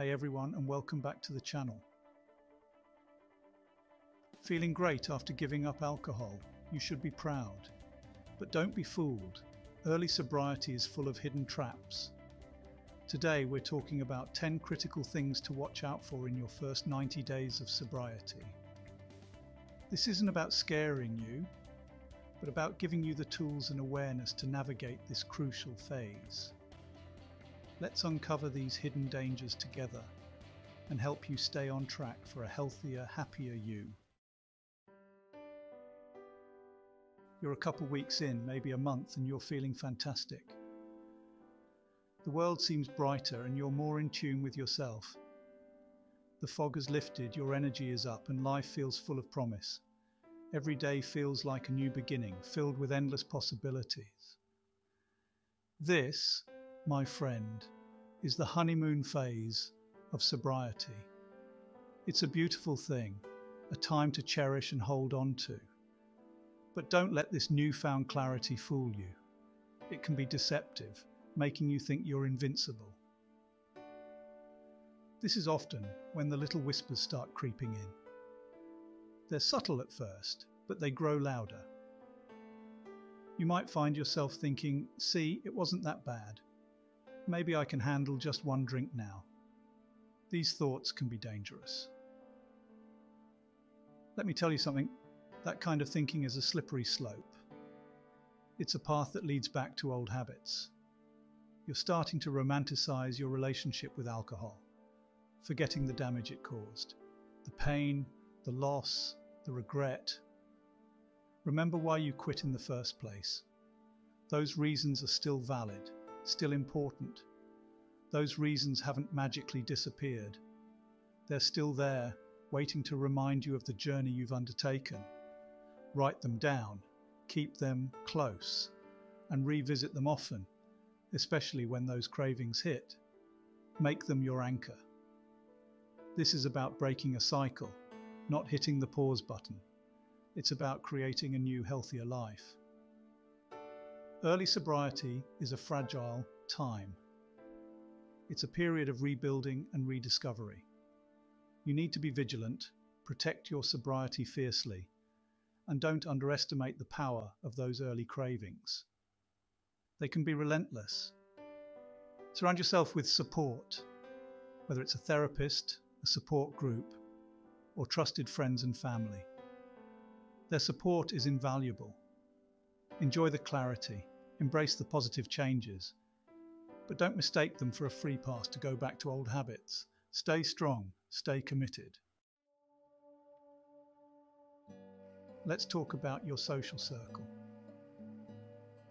Hey everyone, and welcome back to the channel. Feeling great after giving up alcohol? You should be proud. But don't be fooled. Early sobriety is full of hidden traps. Today we're talking about 10 critical things to watch out for in your first 90 days of sobriety. This isn't about scaring you, but about giving you the tools and awareness to navigate this crucial phase. Let's uncover these hidden dangers together and help you stay on track for a healthier, happier you. You're a couple weeks in, maybe a month, and you're feeling fantastic. The world seems brighter and you're more in tune with yourself. The fog has lifted, your energy is up, and life feels full of promise. Every day feels like a new beginning, filled with endless possibilities. This, my friend, is the honeymoon phase of sobriety. It's a beautiful thing, a time to cherish and hold on to. But don't let this newfound clarity fool you. It can be deceptive, making you think you're invincible. This is often when the little whispers start creeping in. They're subtle at first, but they grow louder. You might find yourself thinking, see, it wasn't that bad. Maybe I can handle just one drink now. These thoughts can be dangerous. Let me tell you something that kind of thinking is a slippery slope. It's a path that leads back to old habits. You're starting to romanticize your relationship with alcohol, forgetting the damage it caused, the pain, the loss, the regret. Remember why you quit in the first place. Those reasons are still valid, still important. Those reasons haven't magically disappeared. They're still there, waiting to remind you of the journey you've undertaken. Write them down, keep them close, and revisit them often, especially when those cravings hit. Make them your anchor. This is about breaking a cycle, not hitting the pause button. It's about creating a new, healthier life. Early sobriety is a fragile time. It's a period of rebuilding and rediscovery. You need to be vigilant, protect your sobriety fiercely, and don't underestimate the power of those early cravings. They can be relentless. Surround yourself with support, whether it's a therapist, a support group, or trusted friends and family. Their support is invaluable. Enjoy the clarity, embrace the positive changes, but don't mistake them for a free pass to go back to old habits. Stay strong, stay committed. Let's talk about your social circle.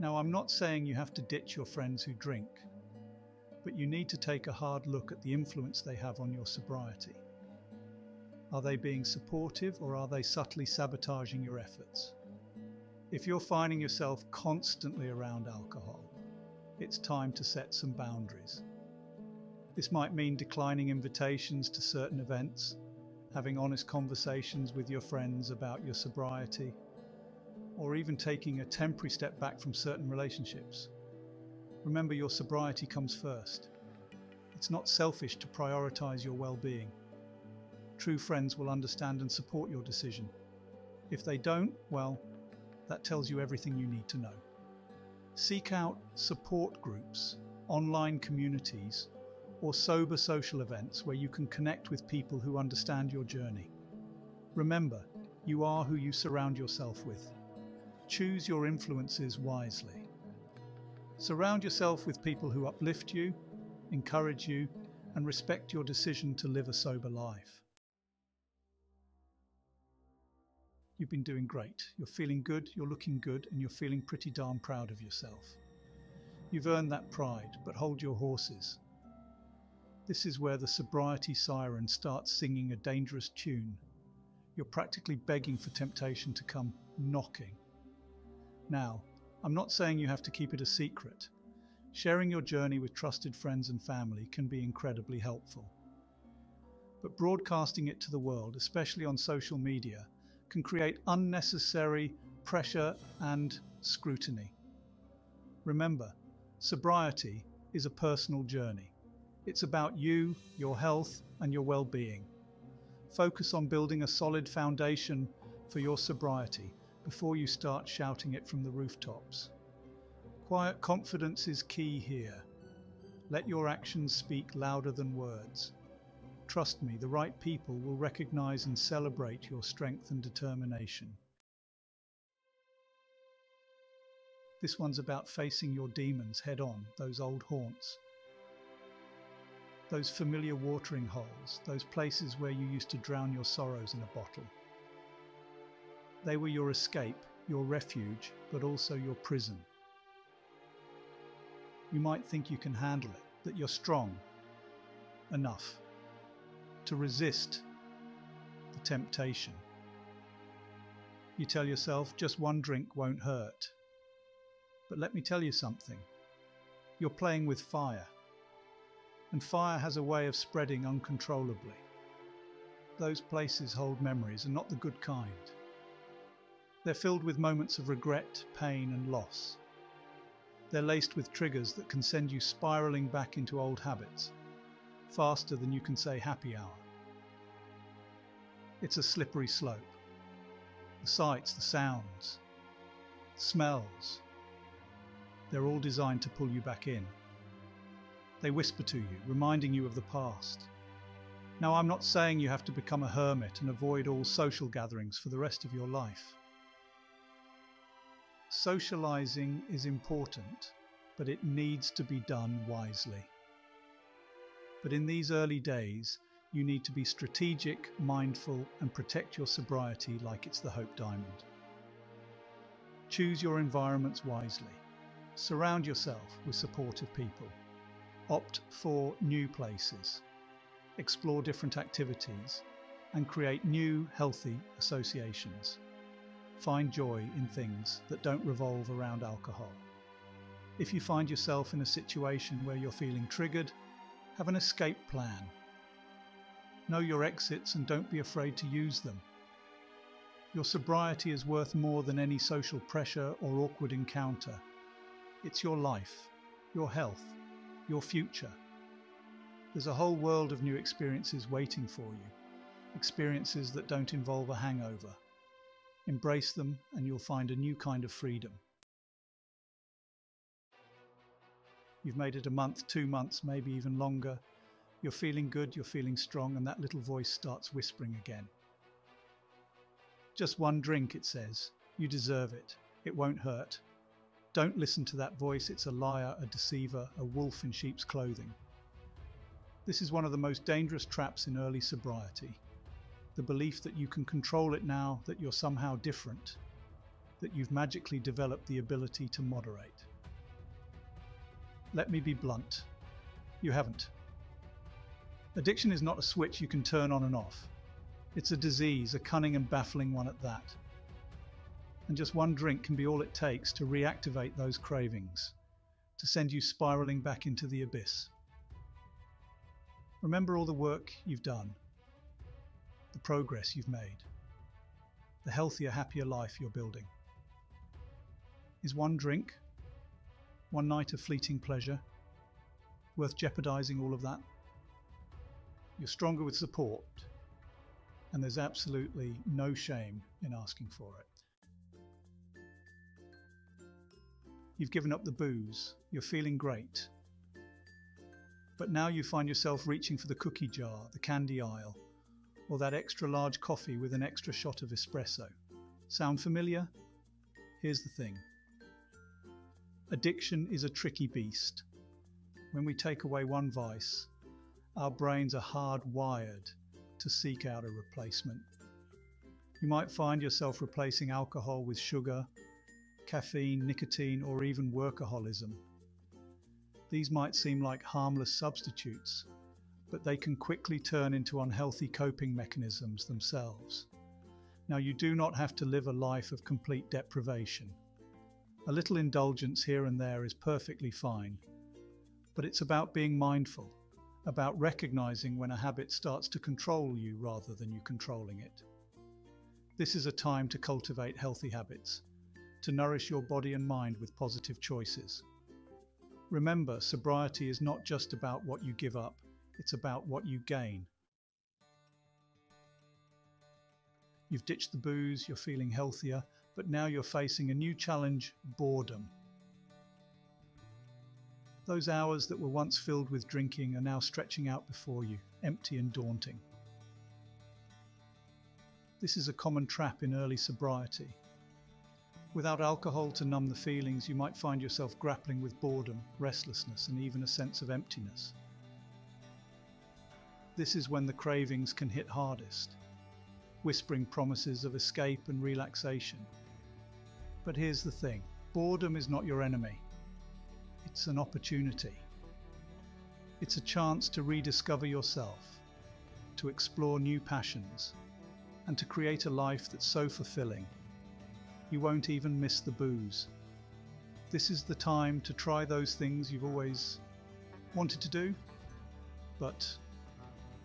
Now, I'm not saying you have to ditch your friends who drink, but you need to take a hard look at the influence they have on your sobriety. Are they being supportive or are they subtly sabotaging your efforts? If you're finding yourself constantly around alcohol, it's time to set some boundaries. This might mean declining invitations to certain events, having honest conversations with your friends about your sobriety, or even taking a temporary step back from certain relationships. Remember, your sobriety comes first. It's not selfish to prioritize your well being. True friends will understand and support your decision. If they don't, well, that tells you everything you need to know. Seek out support groups, online communities, or sober social events where you can connect with people who understand your journey. Remember, you are who you surround yourself with. Choose your influences wisely. Surround yourself with people who uplift you, encourage you, and respect your decision to live a sober life. You've been doing great. You're feeling good, you're looking good, and you're feeling pretty darn proud of yourself. You've earned that pride, but hold your horses. This is where the sobriety siren starts singing a dangerous tune. You're practically begging for temptation to come knocking. Now, I'm not saying you have to keep it a secret. Sharing your journey with trusted friends and family can be incredibly helpful. But broadcasting it to the world, especially on social media, can create unnecessary pressure and scrutiny. Remember, sobriety is a personal journey. It's about you, your health, and your well being. Focus on building a solid foundation for your sobriety before you start shouting it from the rooftops. Quiet confidence is key here. Let your actions speak louder than words. Trust me, the right people will recognize and celebrate your strength and determination. This one's about facing your demons head on, those old haunts. Those familiar watering holes, those places where you used to drown your sorrows in a bottle. They were your escape, your refuge, but also your prison. You might think you can handle it, that you're strong enough to resist the temptation. You tell yourself just one drink won't hurt. But let me tell you something you're playing with fire, and fire has a way of spreading uncontrollably. Those places hold memories, and not the good kind. They're filled with moments of regret, pain, and loss. They're laced with triggers that can send you spiraling back into old habits, faster than you can say happy hour. It's a slippery slope. The sights, the sounds, smells, they're all designed to pull you back in. They whisper to you, reminding you of the past. Now, I'm not saying you have to become a hermit and avoid all social gatherings for the rest of your life. Socializing is important, but it needs to be done wisely. But in these early days, you need to be strategic, mindful, and protect your sobriety like it's the Hope Diamond. Choose your environments wisely. Surround yourself with supportive people. Opt for new places. Explore different activities and create new, healthy associations. Find joy in things that don't revolve around alcohol. If you find yourself in a situation where you're feeling triggered, have an escape plan. Know your exits and don't be afraid to use them. Your sobriety is worth more than any social pressure or awkward encounter. It's your life, your health, your future. There's a whole world of new experiences waiting for you, experiences that don't involve a hangover. Embrace them, and you'll find a new kind of freedom. You've made it a month, two months, maybe even longer. You're feeling good, you're feeling strong, and that little voice starts whispering again. Just one drink, it says. You deserve it. It won't hurt. Don't listen to that voice. It's a liar, a deceiver, a wolf in sheep's clothing. This is one of the most dangerous traps in early sobriety the belief that you can control it now, that you're somehow different, that you've magically developed the ability to moderate. Let me be blunt. You haven't. Addiction is not a switch you can turn on and off. It's a disease, a cunning and baffling one at that. And just one drink can be all it takes to reactivate those cravings, to send you spiraling back into the abyss. Remember all the work you've done, the progress you've made, the healthier, happier life you're building. Is one drink, one night of fleeting pleasure, worth jeopardizing all of that? You're stronger with support, and there's absolutely no shame in asking for it. You've given up the booze, you're feeling great. But now you find yourself reaching for the cookie jar, the candy aisle, or that extra large coffee with an extra shot of espresso. Sound familiar? Here's the thing addiction is a tricky beast. When we take away one vice, our brains are hardwired to seek out a replacement. You might find yourself replacing alcohol with sugar, caffeine, nicotine, or even workaholism. These might seem like harmless substitutes, but they can quickly turn into unhealthy coping mechanisms themselves. Now, you do not have to live a life of complete deprivation. A little indulgence here and there is perfectly fine, but it's about being mindful, about recognizing when a habit starts to control you rather than you controlling it. This is a time to cultivate healthy habits, to nourish your body and mind with positive choices. Remember, sobriety is not just about what you give up, it's about what you gain. You've ditched the booze, you're feeling healthier, but now you're facing a new challenge boredom. Those hours that were once filled with drinking are now stretching out before you, empty and daunting. This is a common trap in early sobriety. Without alcohol to numb the feelings, you might find yourself grappling with boredom, restlessness, and even a sense of emptiness. This is when the cravings can hit hardest, whispering promises of escape and relaxation. But here's the thing boredom is not your enemy, it's an opportunity. It's a chance to rediscover yourself, to explore new passions, and to create a life that's so fulfilling you won't even miss the booze. This is the time to try those things you've always wanted to do, but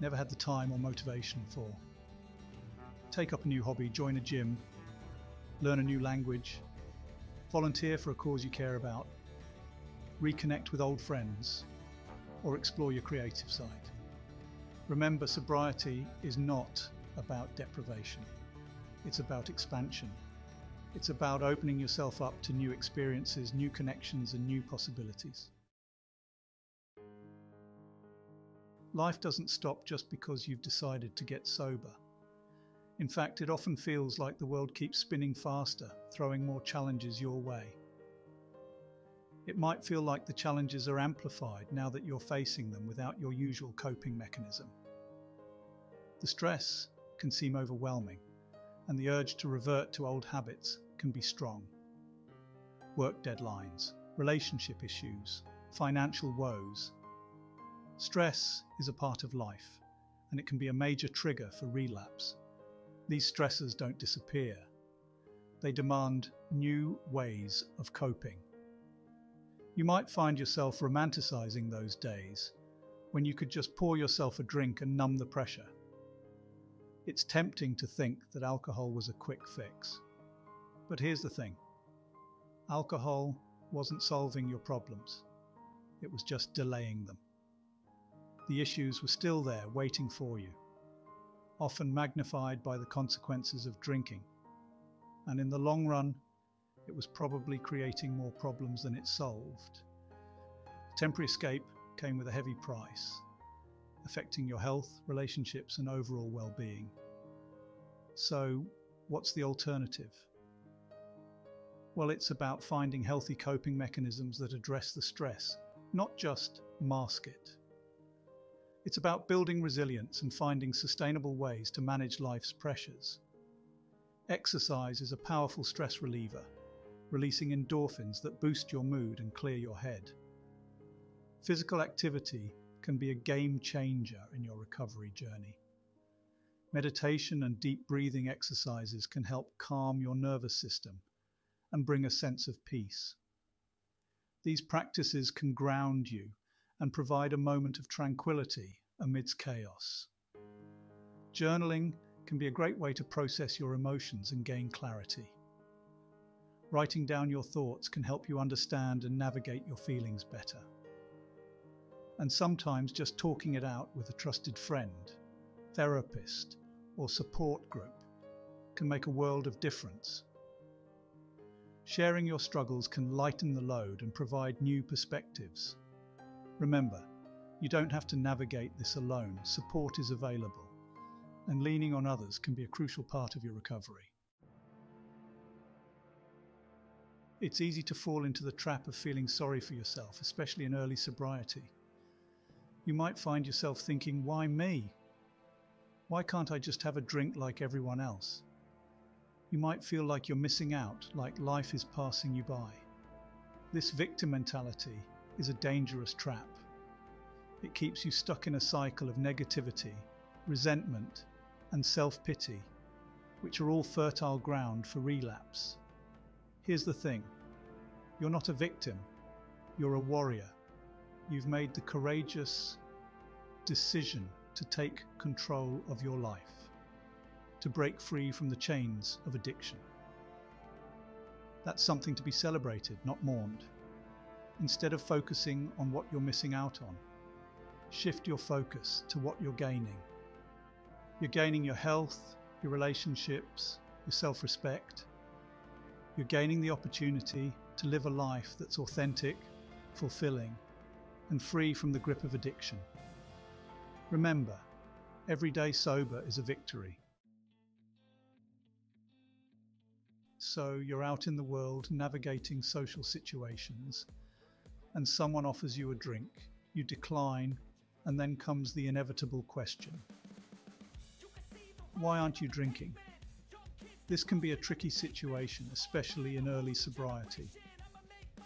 never had the time or motivation for. Take up a new hobby, join a gym, learn a new language, volunteer for a cause you care about, reconnect with old friends, or explore your creative side. Remember, sobriety is not about deprivation, it's about expansion. It's about opening yourself up to new experiences, new connections, and new possibilities. Life doesn't stop just because you've decided to get sober. In fact, it often feels like the world keeps spinning faster, throwing more challenges your way. It might feel like the challenges are amplified now that you're facing them without your usual coping mechanism. The stress can seem overwhelming, and the urge to revert to old habits can be strong. Work deadlines, relationship issues, financial woes. Stress is a part of life, and it can be a major trigger for relapse. These stresses don't disappear, they demand new ways of coping. You might find yourself romanticizing those days when you could just pour yourself a drink and numb the pressure. It's tempting to think that alcohol was a quick fix. But here's the thing alcohol wasn't solving your problems, it was just delaying them. The issues were still there waiting for you, often magnified by the consequences of drinking. And in the long run, it was probably creating more problems than it solved. Temporary escape came with a heavy price affecting your health, relationships, and overall well being. So, what's the alternative? Well, it's about finding healthy coping mechanisms that address the stress, not just mask it. It's about building resilience and finding sustainable ways to manage life's pressures. Exercise is a powerful stress reliever, releasing endorphins that boost your mood and clear your head. Physical activity can be a game changer in your recovery journey. Meditation and deep breathing exercises can help calm your nervous system and bring a sense of peace. These practices can ground you and provide a moment of tranquility amidst chaos. Journaling can be a great way to process your emotions and gain clarity. Writing down your thoughts can help you understand and navigate your feelings better and sometimes just talking it out with a trusted friend, therapist, or support group can make a world of difference. Sharing your struggles can lighten the load and provide new perspectives. Remember, you don't have to navigate this alone, support is available, and leaning on others can be a crucial part of your recovery. It's easy to fall into the trap of feeling sorry for yourself, especially in early sobriety you might find yourself thinking, why me? Why can't I just have a drink like everyone else? You might feel like you're missing out, like life is passing you by. This victim mentality is a dangerous trap. It keeps you stuck in a cycle of negativity, resentment, and self pity, which are all fertile ground for relapse. Here's the thing you're not a victim, you're a warrior you've made the courageous decision to take control of your life, to break free from the chains of addiction. That's something to be celebrated, not mourned. Instead of focusing on what you're missing out on. Shift your focus to what you're gaining. You're gaining your health, your relationships, your self respect. You're gaining the opportunity to live a life that's authentic, fulfilling, and free from the grip of addiction. Remember, every day sober is a victory. So you're out in the world navigating social situations, and someone offers you a drink. You decline, and then comes the inevitable question Why aren't you drinking? This can be a tricky situation, especially in early sobriety.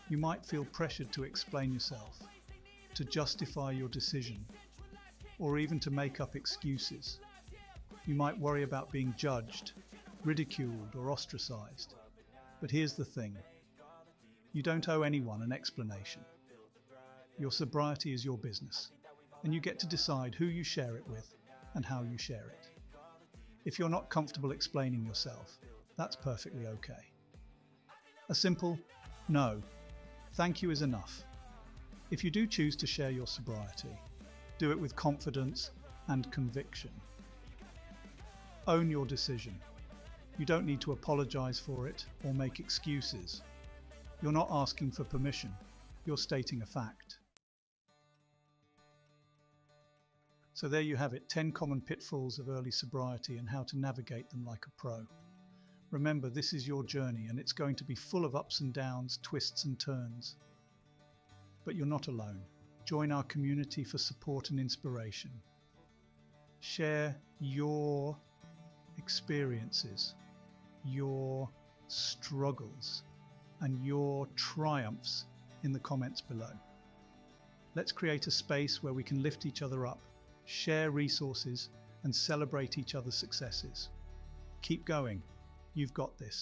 You might feel pressured to explain yourself, to justify your decision, or even to make up excuses. You might worry about being judged, ridiculed, or ostracized. But here's the thing you don't owe anyone an explanation. Your sobriety is your business, and you get to decide who you share it with and how you share it. If you're not comfortable explaining yourself, that's perfectly okay. A simple no, thank you is enough. If you do choose to share your sobriety, do it with confidence and conviction. Own your decision. You don't need to apologize for it or make excuses. You're not asking for permission, you're stating a fact. So there you have it 10 common pitfalls of early sobriety and how to navigate them like a pro. Remember, this is your journey and it's going to be full of ups and downs, twists and turns. But you're not alone. Join our community for support and inspiration. Share your experiences, your struggles, and your triumphs in the comments below. Let's create a space where we can lift each other up, share resources, and celebrate each other's successes. Keep going. You've got this.